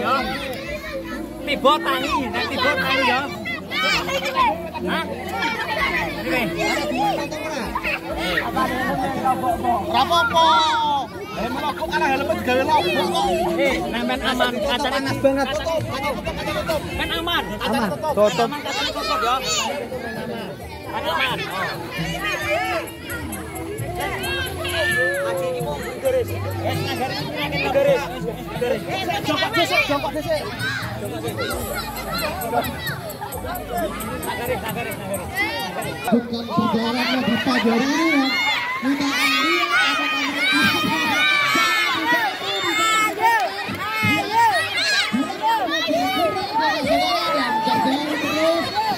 ya. Tiba tangi, nek tiba tangi ya. Hah? Oke. Rapopo. Helm lobok helm digawe lobok kok. Eh, nemen aman, kacane Panas banget. aman. Aman. Tutup. Aman kacane tutup ya. Aman. Oh. Eh, ngajar ini garis. Garis. Jongkok dhisik, jongkok dhisik. Nagaris, nagaris, nagaris. bukan saudaranya di pagi hari ini ya minta kalian apakah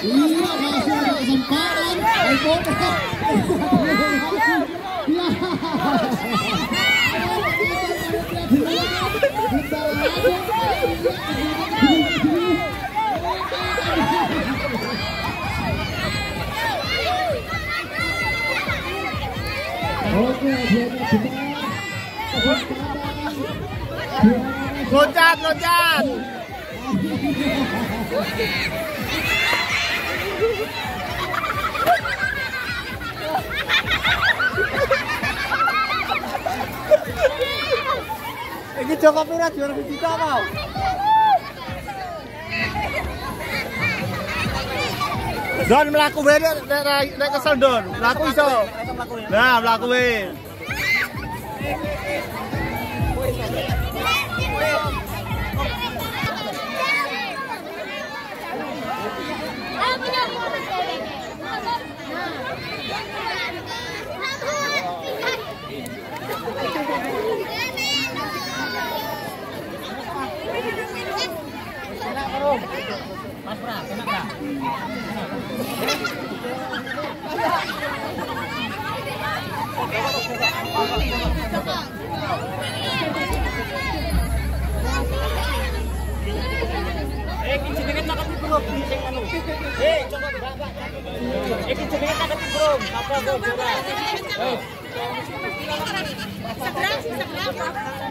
Iya, masih ada kesempatan. Ayo, Oke, dia Loncat, loncat. Ini Joko Pira juara kita mau. Don melaku wae nek nek kesel Don. Melaku iso. Nah, melaku wae. Mas enak enggak? Eh, iki jenenge cakep iki, Bro. Sing. Eh, coba Bro. Apa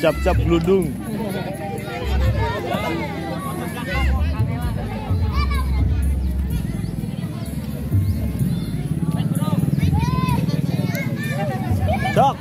Cap-cap gludung. Dok,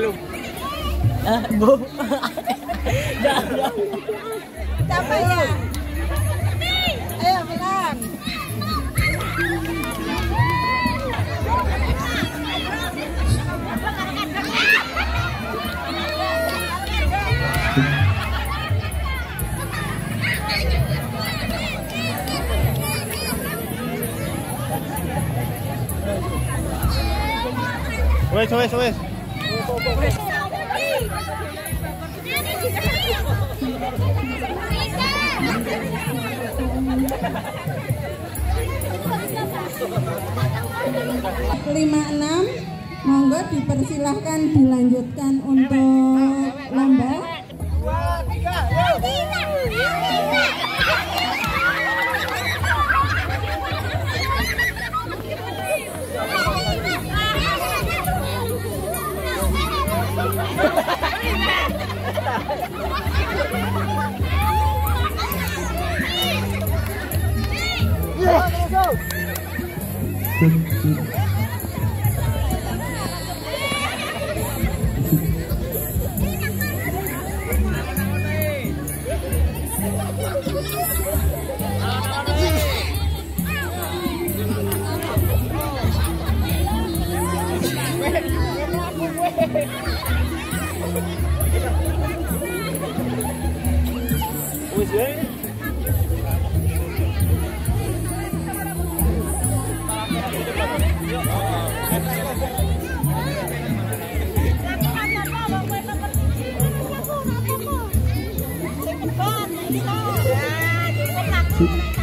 Lu. Bu. Ya? Ayo pelan. Wes, wes, wes. Lima enam, monggo dipersilahkan dilanjutkan untuk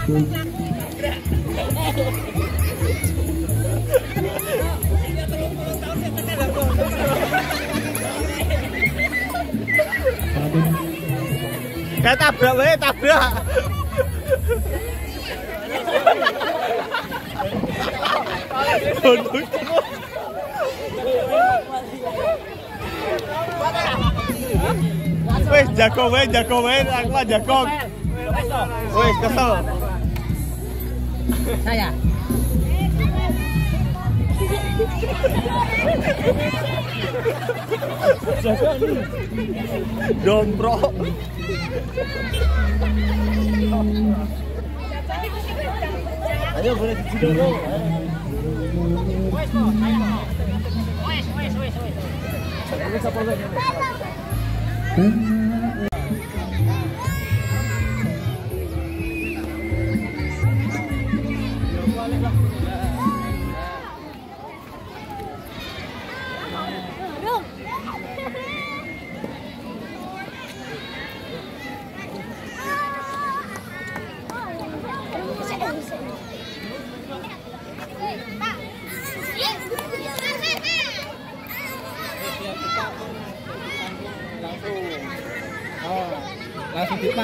Kayak tabrak wae, tabrak. Wes jago wae, jago wae, aku lah jago. Wes kesel. Saya. Domprok. Ayo boleh dulu.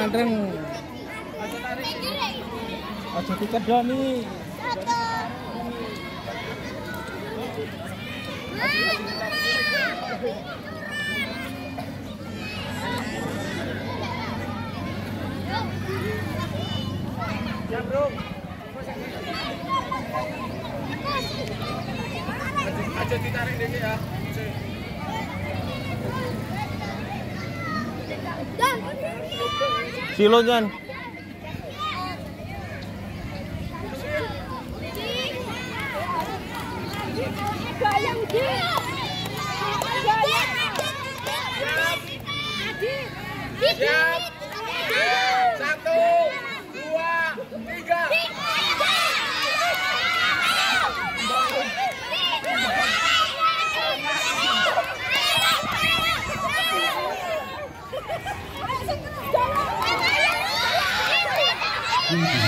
Dipandreng aja dikedoni Silo Jan. Goyang di. Goyang. Siap. satu dua tiga satu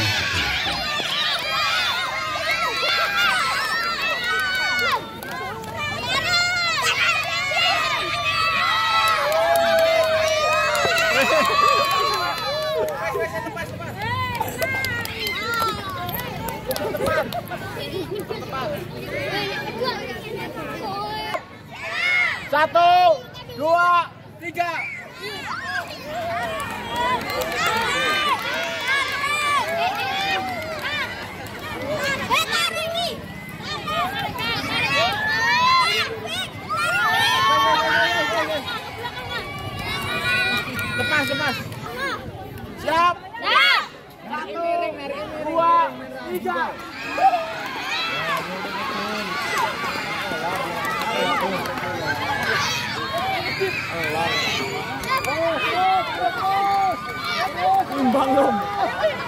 belum belum.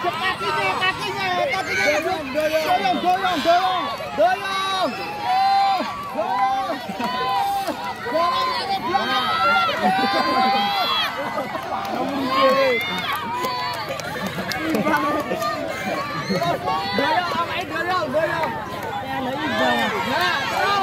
Kakinya, kakinya, kakinya. Dorong, dorong, dorong, dorong, dorong. Dorong, dorong, dorong. Dorong, dorong, dorong.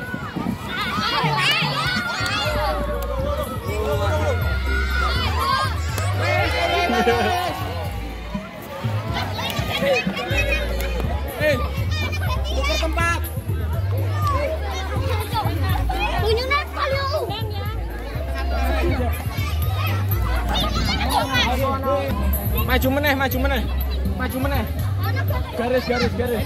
Tukar tempat. Maju meneh, maju meneh. Maju meneh. Garis, garis, garis.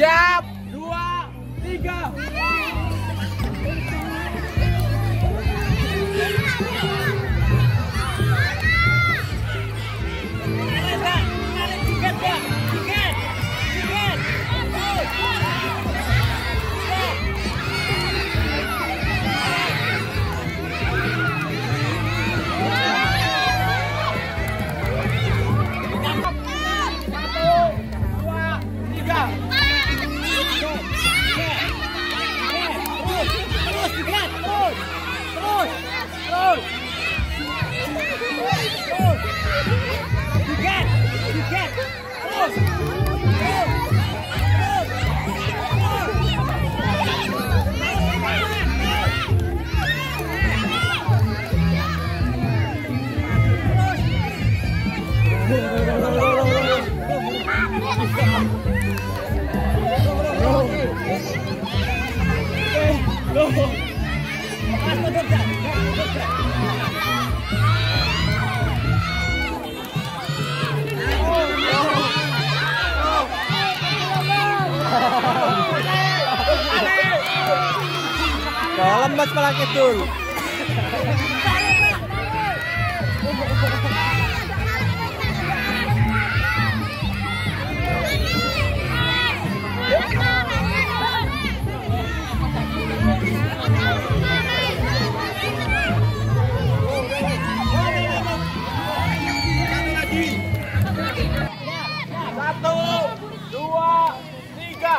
Siap, dua, tiga. Ambas Malang Kidul. Satu, dua, tiga.